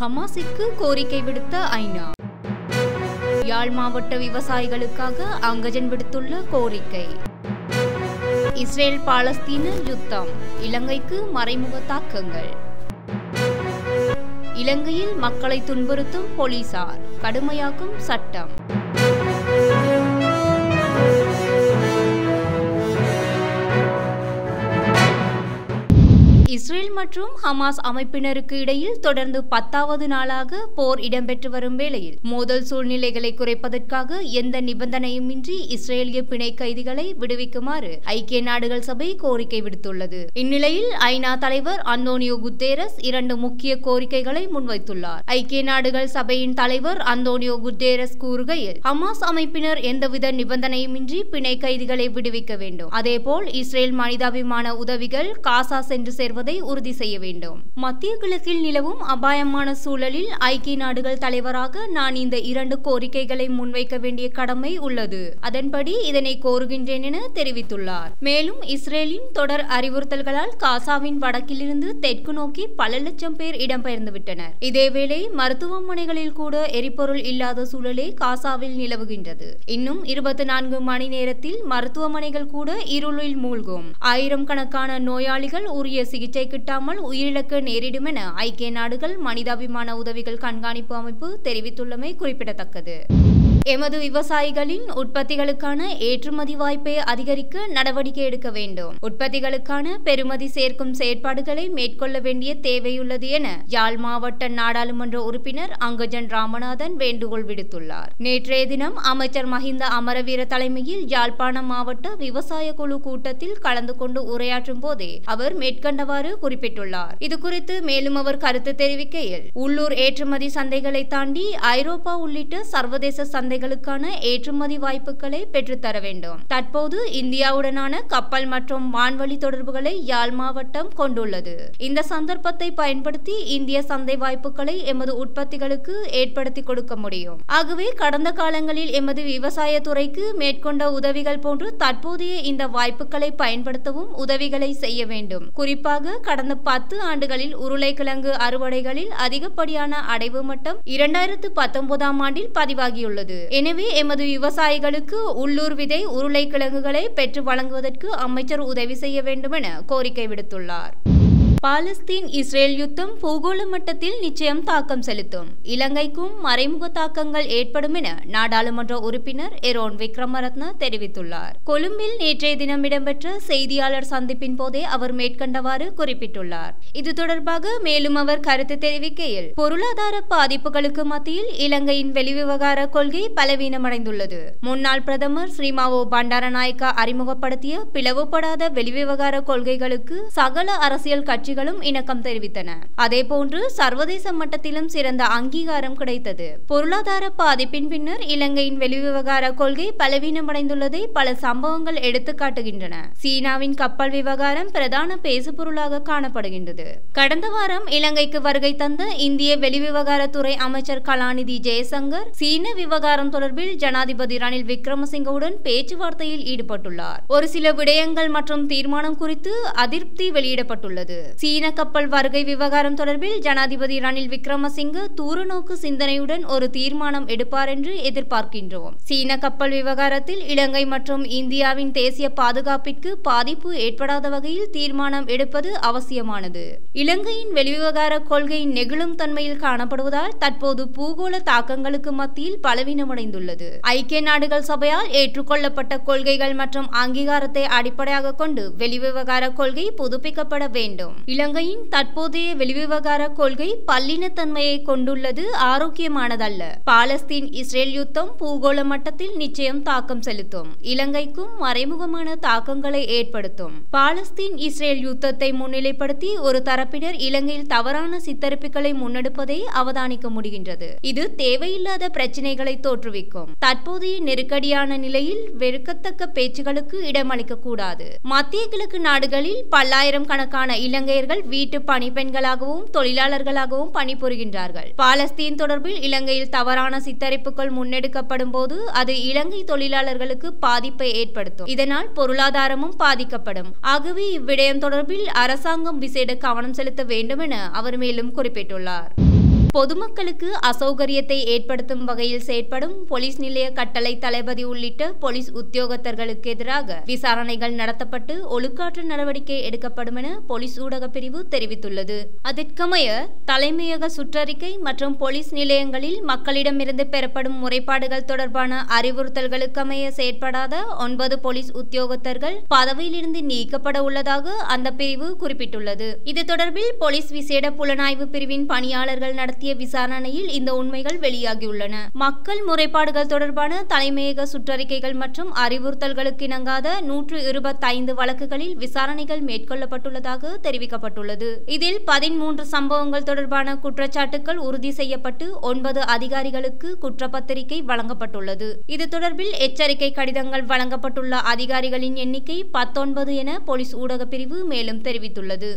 ஹமாஸிற்கு கோரிக்கை விடுத்த ஐநா. யாழ் மாவட்ட விவசாயிகளுக்காக அங்கஜன் விடுத்துள்ள கோரிக்கை. இஸ்ரேல் பாலஸ்தீன யுத்தம் இலங்கைக்கு மறைமுக தாக்கங்கள். இலங்கையில் மக்களை துன்புறுத்தும் போலீசார் கடுமையாக்கும் சட்டம். இஸ்ரேல் மற்றும் ஹமாஸ் அமைப்பினருக்கு இடையில் தொடர்ந்து பத்தாவது நாளாக போர் இடம்பெற்று வரும் வேளையில் மோதல் சூழ்நிலைகளை குறைப்பதற்காக எந்த நிபந்தனையுமின்றி இஸ்ரேலிய பிணை கைதிகளை விடுவிக்குமாறு ஐக்கிய நாடுகள் சபை கோரிக்கை விடுத்துள்ளது. இந்நிலையில் ஐநா தலைவர் அந்தோனியோ குத்தேரஸ் இரண்டு முக்கிய கோரிக்கைகளை முன்வைத்துள்ளார். ஐக்கிய நாடுகள் சபையின் தலைவர் அந்தோனியோ குத்தேரஸ் கூறுகையில் ஹமாஸ் அமைப்பினர் எந்தவித நிபந்தனையுமின்றி பிணை கைதிகளை விடுவிக்க வேண்டும். அதேபோல் இஸ்ரேல் மனிதாபிமான உதவிகள் காசா சென்று சேர்வதை உறுதி செய்ய வேண்டும். மத்திய கிழக்கில் நிலவும் அபாயமான சூழலில் ஐக்கிய நாடுகள் தலைவராக நான் இந்த இரண்டு கோரிக்கைகளை முன்வைக்க வேண்டிய கடமை உள்ளது. அதன்படி இதனை கோருகின்றேன் என தெரிவித்துள்ளார். மேலும் இஸ்ரேலின் தொடர் அறிவுறுத்தல்களால் காசாவின் வடக்கிலிருந்து தெற்கு நோக்கி பல லட்சம் பேர் இடம்பெயர்ந்துவிட்டனர். இதேவேளை மருத்துவமனைகளில் கூட எரிபொருள் இல்லாத சூழலே காசாவில் நிலவுகின்றது. இன்னும் இருபத்தி நான்கு மணி நேரத்தில் மருத்துவமனைகள் கூட இருளில் மூழ்கும். ஆயிரம் கணக்கான நோயாளிகள் உரிய சிகிச்சை கிட்டாமல் உயிரிழக்க நேரிடும் என ஐக்கிய நாடுகள் மனிதாபிமான உதவிகள் கண்காணிப்பு அமைப்பு தெரிவித்துள்ளமை குறிப்பிடத்தக்கது. எமது விவசாயிகளின் உற்பத்திகளுக்கான ஏற்றுமதி வாய்ப்பை அதிகரிக்க நடவடிக்கை எடுக்க வேண்டும். உற்பத்திகளுக்கான பெறுமதி சேர்க்கும் செயற்பாடுகளை மேற்கொள்ள வேண்டிய தேவையுள்ளது என யாழ் மாவட்ட நாடாளுமன்ற உறுப்பினர் அங்கஜன் ராமநாதன் வேண்டுகோள் விடுத்துள்ளார். நேற்றைய தினம் அமைச்சர் மஹிந்த அமரவீர தலைமையில் யாழ்ப்பாணம் மாவட்ட விவசாய குழு கூட்டத்தில் கலந்து கொண்டு உரையாற்றும் போதே அவர் மேற்கண்டவாறு குறிப்பிட்டுள்ளார். இதுகுறித்து மேலும் அவர் கருத்து தெரிவிக்கையில் உள்ளூர் ஏற்றுமதி சந்தைகளை தாண்டி ஐரோப்பா உள்ளிட்ட சர்வதேச சந்தை சந்தைகளுக்கான ஏற்றுமதி வாய்ப்புகளை பெற்றுத்தர வேண்டும். தற்போது இந்தியாவுடனான கப்பல் மற்றும் வான்வழி தொடர்புகளை யாழ் மாவட்டம் கொண்டுள்ளது. இந்த சந்தர்ப்பத்தை பயன்படுத்தி இந்திய சந்தை வாய்ப்புகளை எமது உற்பத்திகளுக்கு ஏற்படுத்தி கொடுக்க முடியும். ஆகவே கடந்த காலங்களில் எமது விவசாய துறைக்கு மேற்கொண்ட உதவிகள் போன்று தற்போதைய இந்த வாய்ப்புகளை பயன்படுத்தவும் உதவிகளை செய்ய வேண்டும். குறிப்பாக கடந்த பத்து ஆண்டுகளில் உருளைக்கிழங்கு அறுவடைகளில் அதிகப்படியான அடைவு மட்டம் இரண்டாயிரத்து பத்தொன்பதாம் ஆண்டில் பதிவாகியுள்ளது. எனவே எமது விவசாயிகளுக்கு உள்ளூர் விதை உருளைக்கிழங்குகளை பெற்று வழங்குவதற்கு அமைச்சர் உதவி செய்ய வேண்டும் என கோரிக்கை விடுத்துள்ளார். பாலஸ்தீன் இஸ்ரேல் யுத்தம் பூகோள மட்டத்தில் நிச்சயம் தாக்கம் செலுத்தும். இலங்கைக்கும் மறைமுக தாக்கங்கள் ஏற்படும் என நாடாளுமன்ற உறுப்பினர் எரோன் விக்ரமரத்ன தெரிவித்துள்ளார். கொழும்பில் நேற்றைய தினம் இடம்பெற்ற செய்தியாளர் சந்திப்பின் போதே அவர் மேற்கண்டவாறு குறிப்பிட்டுள்ளார். இது தொடர்பாக மேலும் அவர் கருத்து தெரிவிக்கையில் பொருளாதார பாதிப்புகளுக்கு மத்தியில் இலங்கையின் வெளிவிவகார கொள்கை பலவீனமடைந்துள்ளது. முன்னாள் பிரதமர் ஸ்ரீமாவோ பண்டாரநாயக்கா அறிமுகப்படுத்திய பிளவுபடாத வெளிவிவகார கொள்கைகளுக்கு சகல அரசியல் கட்சி கட்சிகளும் இணக்கம் தெரிவித்தன. அதேபோன்று சர்வதேச மட்டத்திலும் சிறந்த அங்கீகாரம் கிடைத்தது. பொருளாதார பாதிப்பின் பின்னர் இலங்கையின் வெளிவிவகார கொள்கை பலவீனமடைந்துள்ளதை பல சம்பவங்கள் எடுத்து காட்டுகின்றன சீனாவின் கப்பல் விவகாரம் பிரதான பேசுபொருளாக காணப்படுகின்றது. கடந்த வாரம் இலங்கைக்கு வருகை தந்த இந்திய வெளிவிவகாரத்துறை அமைச்சர் கலாநிதி ஜெயசங்கர் சீன விவகாரம் தொடர்பில் ஜனாதிபதி ரணில் விக்ரமசிங்கவுடன் பேச்சுவார்த்தையில் ஈடுபட்டுள்ளார். ஒரு சில விடயங்கள் மற்றும் தீர்மானம் குறித்து அதிருப்தி வெளியிடப்பட்டுள்ளது. சீன கப்பல் வருகை விவகாரம் தொடர்பில் ஜனாதிபதி ரணில் விக்ரமசிங்கு தூரநோக்கு சிந்தனையுடன் ஒரு தீர்மானம் எடுப்பார் என்று எதிர்பார்க்கின்றோம். சீன கப்பல் விவகாரத்தில் இலங்கை மற்றும் இந்தியாவின் தேசிய பாதுகாப்பிற்கு பாதிப்பு ஏற்படாத வகையில் தீர்மானம் எடுப்பது அவசியமானது. இலங்கையின் வெளிவிவகார கொள்கை நெகிழும் தன்மையில் காணப்படுவதால் தற்போது பூகோள தாக்கங்களுக்கு மத்தியில் பலவீனமடைந்துள்ளது. ஐக்கிய நாடுகள் சபையால் ஏற்றுக்கொள்ளப்பட்ட கொள்கைகள் மற்றும் அங்கீகாரத்தை அடிப்படையாக கொண்டு வெளிவிவகார கொள்கை புதுப்பிக்கப்பட வேண்டும். இலங்கையின் தற்போதைய வெளிவிவகார கொள்கை பல்லினத்தன்மையை கொண்டுள்ளது ஆரோக்கியமானதல்ல. பாலஸ்தீன் இஸ்ரேல் யுத்தம் பூகோள மட்டத்தில் நிச்சயம் தாக்கம் செலுத்தும். இலங்கைக்கும் மறைமுகமான தாக்கங்களை ஏற்படுத்தும். பாலஸ்தீன் இஸ்ரேல் யுத்தத்தை முன்னிலைப்படுத்தி ஒரு தரப்பினர் இலங்கையில் தவறான சித்தரிப்புகளை முன்னெடுப்பதை அவதானிக்க முடிகின்றது. இது தேவையில்லாத பிரச்சினைகளை தோற்றுவிக்கும். தற்போதைய நெருக்கடியான நிலையில் வெறுக்கத்தக்க பேச்சுகளுக்கு இடமளிக்க கூடாது மத்திய கிழக்கு நாடுகளில் பல்லாயிரம் கணக்கான இலங்கை இலங்கையர்கள் வீட்டு பணிப்பெண்களாகவும் தொழிலாளர்களாகவும் பணிபுரிகின்றார்கள். பாலஸ்தீன் தொடர்பில் இலங்கையில் தவறான சித்தரிப்புகள் முன்னெடுக்கப்படும் போது அது இலங்கை தொழிலாளர்களுக்கு பாதிப்பை ஏற்படுத்தும். இதனால் பொருளாதாரமும் பாதிக்கப்படும். ஆகவே இவ்விடயம் தொடர்பில் அரசாங்கம் விசேட கவனம் செலுத்த வேண்டும் என அவர் மேலும் குறிப்பிட்டுள்ளார். பொதுமக்களுக்கு அசௌகரியத்தை ஏற்படுத்தும் வகையில் செயற்படும் போலீஸ் நிலைய கட்டளை தளபதி உள்ளிட்ட போலீஸ் உத்தியோகத்தர்களுக்கு எதிராக விசாரணைகள் நடத்தப்பட்டு ஒழுக்காற்று நடவடிக்கை எடுக்கப்படும் என போலீஸ் ஊடக பிரிவு தெரிவித்துள்ளது. அதற்கமைய தலைமையக சுற்றறிக்கை மற்றும் போலீஸ் நிலையங்களில் மக்களிடமிருந்து பெறப்படும் முறைப்பாடுகள் தொடர்பான அறிவுறுத்தல்களுக்கமைய செயற்படாத ஒன்பது போலீஸ் உத்தியோகத்தர்கள் பதவியிலிருந்து நீக்கப்பட உள்ளதாக அந்த பிரிவு குறிப்பிட்டுள்ளது. இது தொடர்பில் போலீஸ் விசேட புலனாய்வு பிரிவின் பணியாளர்கள் நடத்திய விசாரணையில் இந்த உண்மைகள் வெளியாகியுள்ளன. மக்கள் முறைப்பாடுகள் தொடர்பான தலைமையக சுற்றறிக்கைகள் மற்றும் அறிவுறுத்தல்களுக்கு இணங்காத நூற்று இருபத்தைந்து வழக்குகளில் விசாரணைகள் மேற்கொள்ளப்பட்டுள்ளதாக தெரிவிக்கப்பட்டுள்ளது. இதில் பதிமூன்று சம்பவங்கள் தொடர்பான குற்றச்சாட்டுகள் உறுதி செய்யப்பட்டு ஒன்பது அதிகாரிகளுக்கு குற்றப்பத்திரிகை வழங்கப்பட்டுள்ளது. இது தொடர்பில் எச்சரிக்கை கடிதங்கள் வழங்கப்பட்டுள்ள அதிகாரிகளின் எண்ணிக்கை பத்தொன்பது என போலீஸ் ஊடக பிரிவு மேலும் தெரிவித்துள்ளது.